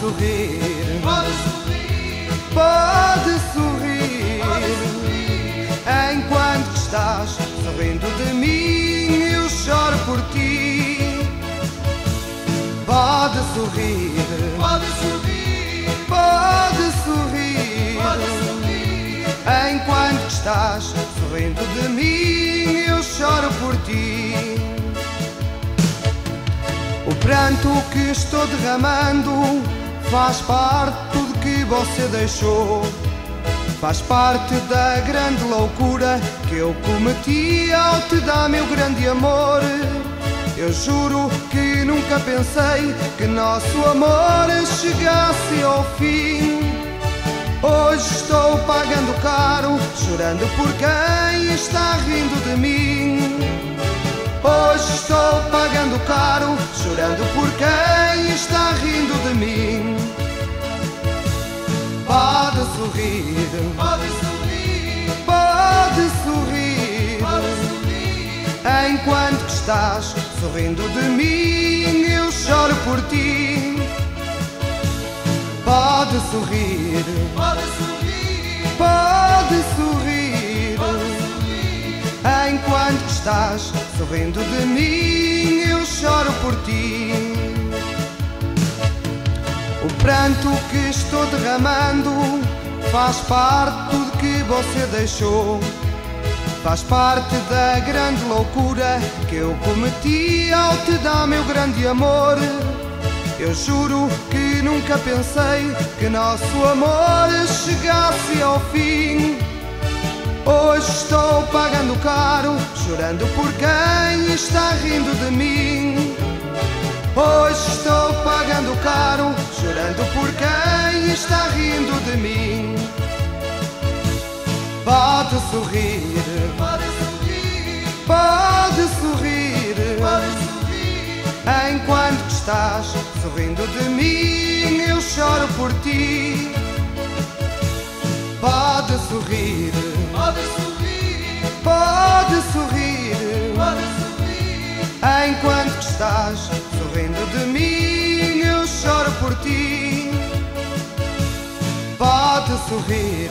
sorrir, Pode sorrir, pode sorrir. pode sorrir. Enquanto estás sorrindo de mim, eu choro por ti. Pode sorrir, Pode sorrir, pode sorrir. pode sorrir. Enquanto estás sorrindo de mim, eu choro por ti. O pranto que estou derramando faz parte tudo que você deixou. Faz parte da grande loucura que eu cometi ao te dar meu grande amor. Eu juro que nunca pensei que nosso amor chegasse ao fim. Hoje estou pagando caro, chorando por quem está rindo de mim. Hoje estou pagando caro, chorando por quem está rindo de mim. Sorrir, Pode sorrir, pode sorrir. pode sorrir. Enquanto que estás sorrindo de mim, eu choro por ti. Pode sorrir, Pode sorrir, pode sorrir. pode sorrir. Enquanto que estás sorrindo de mim, eu choro por ti. O pranto que estou derramando faz parte tudo que você deixou. Faz parte da grande loucura que eu cometi ao te dar meu grande amor. Eu juro que nunca pensei que nosso amor chegasse ao fim. Hoje estou pagando caro, chorando por quem está rindo de mim. Hoje estou pagando caro, chorando por quem está rindo de mim. Pode sorrir, Pode sorrir, pode sorrir, pode sorrir. enquanto que estás sorrindo de mim, eu choro por ti. Pode sorrir, Pode sorrir, pode sorrir. pode sorrir. Enquanto que estás sorrindo de mim, por ti. Pode sorrir,